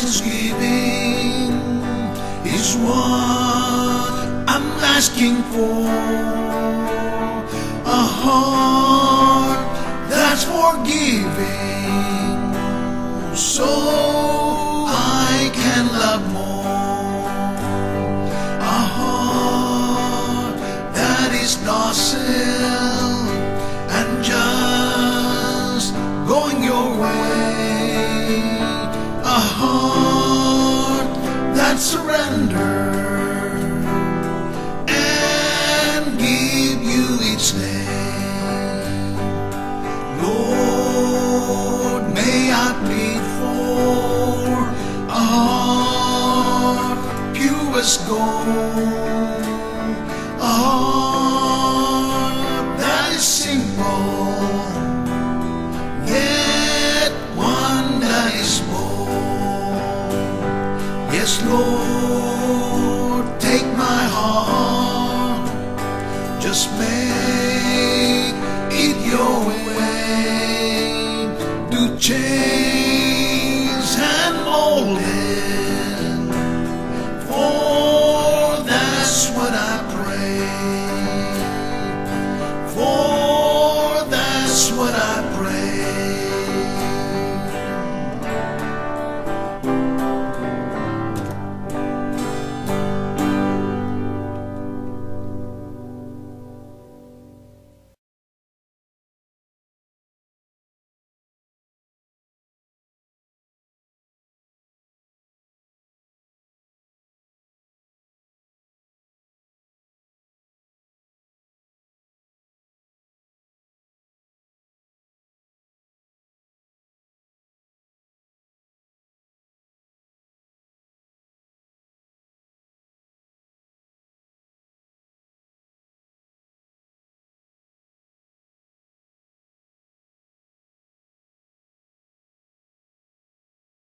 thanksgiving is what I'm asking for. A heart that's forgiving so I can love more. That surrenders and give you its name. Lord, may I plead for a heart pure as gold, a heart that is simple, Lord. away. Change.